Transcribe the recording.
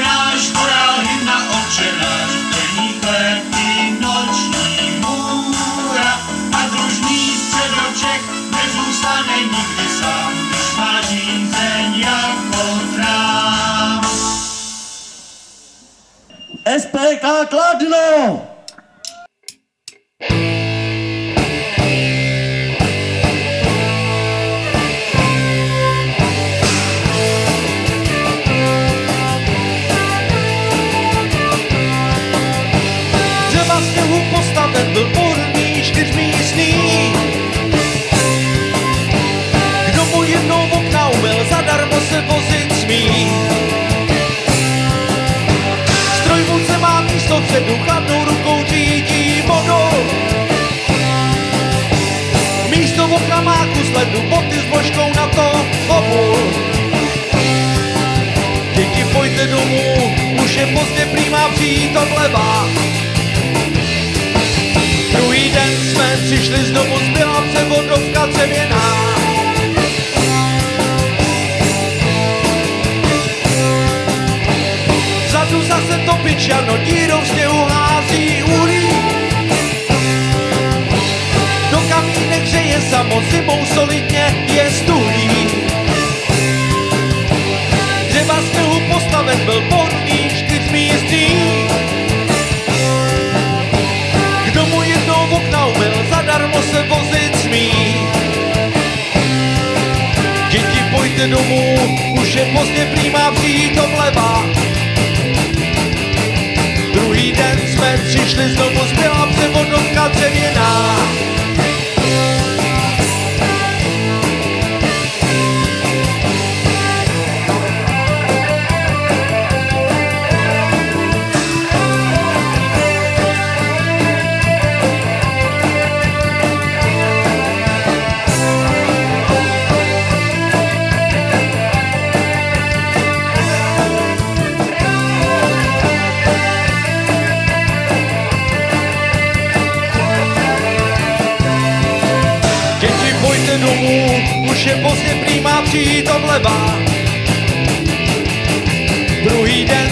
náš, chorál, hymna, otče náš, noční můra a družný středoček nezůstane nikdy sám, když má řízeň jako trám. SPK Kladno! Pohodlný čtyřmístný. Kdo mu jednou okna umel, zadarmo se vozit smí. Strojvůdce má místo předu, chladnou rukou řídí vodou. Místo okna má kus ledu, boty s vložkou na to obul. Děti, pojďte domů, už je pozdě prýmá přijít odleva. Vzadu zase topič, ano, dírou sněhu hází uhlí. Do kamínek hřeje samo, zimou solidně je stuhlí. Dřeva sněhu postaven byl podný čtyřmístný. Kdo mu jednou v okna umyl, zadarmo se vozit smí. Děti, pojďte domů, už je pozdě prýmá přijít vleva. Szli znowu z obcy, wodną kapce nie na domů, už je pozdě prýmá přijít vleva. Druhý den